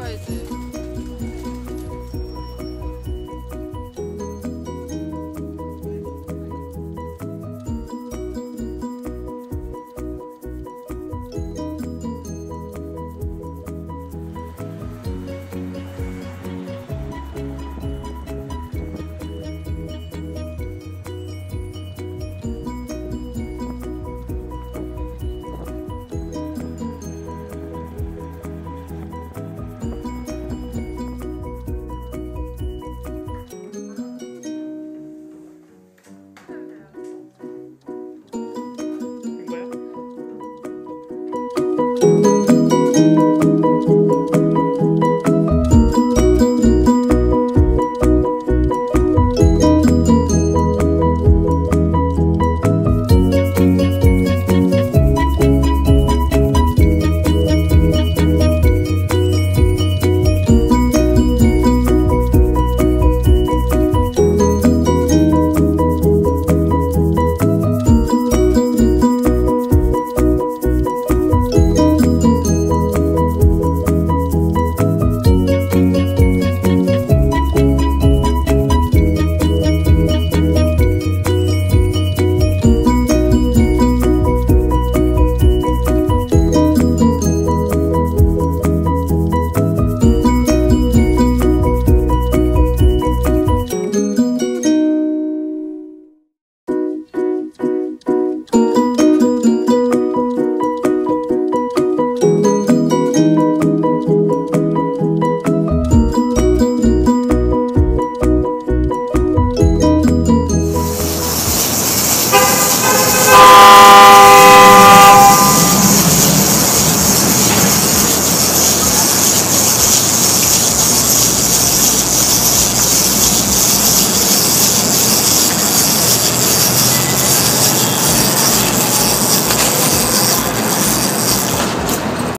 surprises.